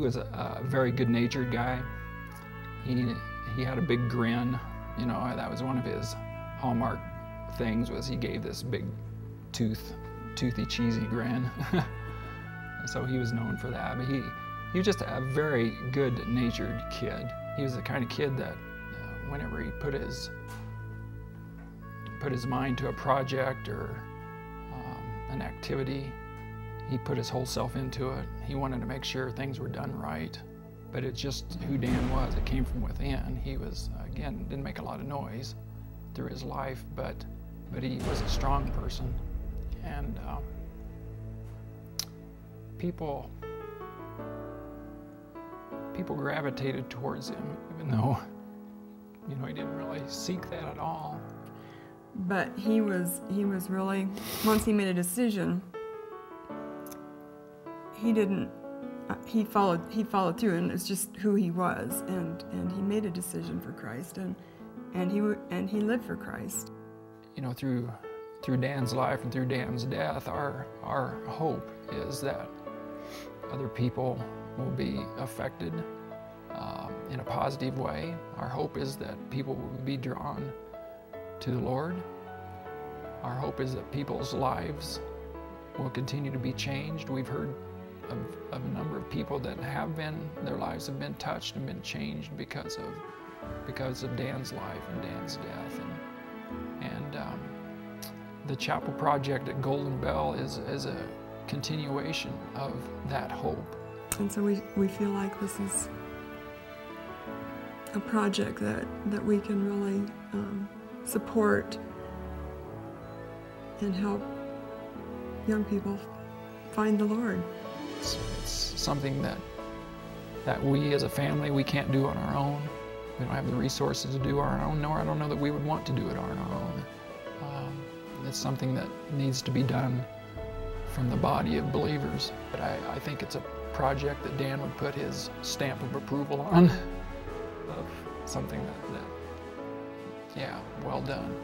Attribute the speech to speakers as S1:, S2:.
S1: was a, a very good-natured guy. He he had a big grin. You know, that was one of his hallmark things was he gave this big tooth, toothy, cheesy grin. so he was known for that. But he he was just a very good-natured kid. He was the kind of kid that uh, whenever he put his put his mind to a project or um, an activity, he put his whole self into it. He wanted to make sure things were done right. But it's just who Dan was. It came from within. He was, again, didn't make a lot of noise through his life, but, but he was a strong person. And um, people, people gravitated towards him, even though, you know, he didn't really seek that at all.
S2: But he was, he was really, once he made a decision, he didn't uh, he followed he followed through and it's just who he was and and he made a decision for Christ and and he and he lived for Christ.
S1: You know through through Dan's life and through Dan's death our our hope is that other people will be affected um, in a positive way. Our hope is that people will be drawn to the Lord. Our hope is that people's lives will continue to be changed. We've heard of, of, a number of people that have been, their lives have been touched and been changed because of, because of Dan's life and Dan's death. And, and um, the Chapel Project at Golden Bell is, is a continuation of that hope.
S2: And so we, we feel like this is a project that, that we can really um, support and help young people find the Lord.
S1: It's, it's something that that we as a family we can't do on our own. We don't have the resources to do our own, nor I don't know that we would want to do it on our own. Um, it's something that needs to be done from the body of believers. But I, I think it's a project that Dan would put his stamp of approval on, of something that, that yeah, well done.